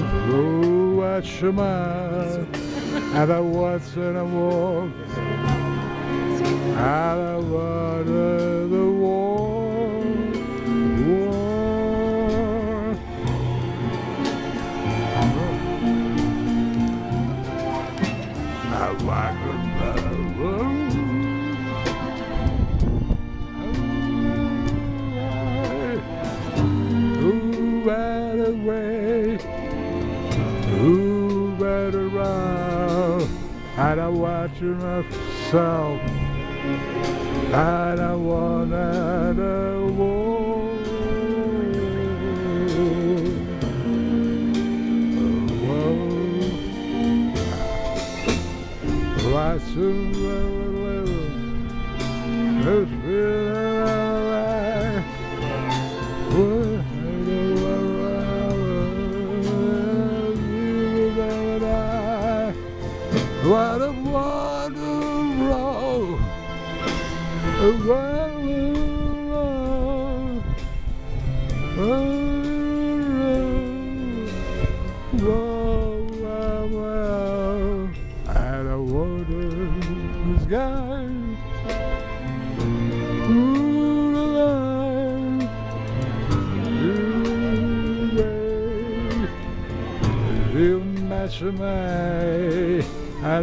Oh, watch your mind, and I watch and I walk. Ran around? And I watch myself. I wanted a war. Watching this feeling what a wonderful a and a wonder sky you match me.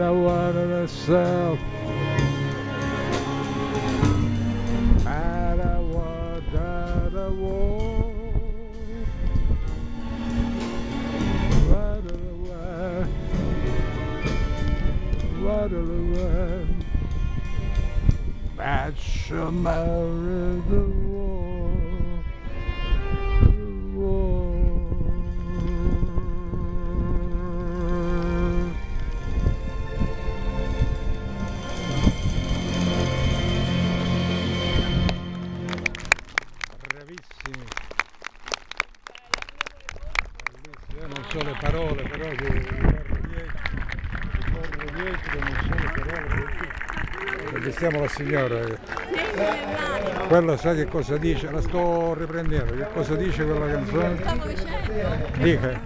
I wanted myself. And I wanted a war Right away Right away me so le parole, però che ricordo dietro, ricordo dietro, non so le parole. Intervistiamo la signora. eh. Quella sa che cosa dice? La sto riprendendo, che cosa dice quella canzone? Dica,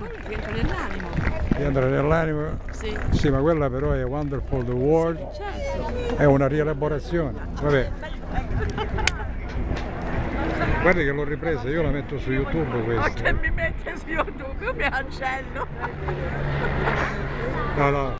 nell'animo. rientra nell'animo. Sì. Sì, ma quella però è Wonderful the World, Certo. è una rielaborazione. Vabbè. Guarda che l'ho ripresa, io la metto su YouTube Ma questa. che mi mette su YouTube? Io mi cancello. No, no,